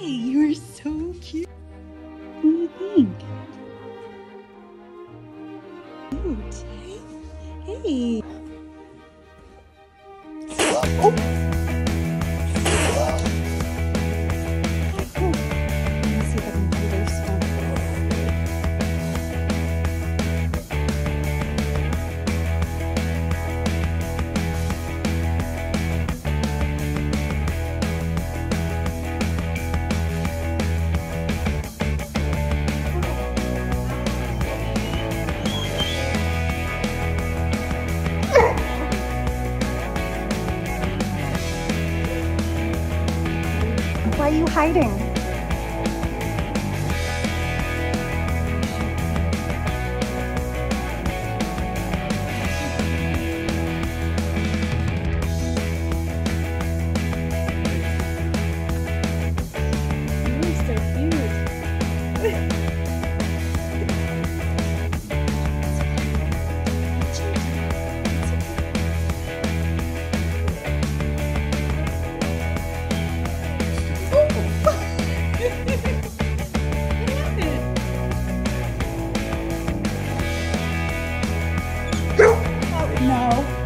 Hi, you're so cute. What do you think? Cute. Hey. Hey. Oh. Why are you hiding? So cute. No.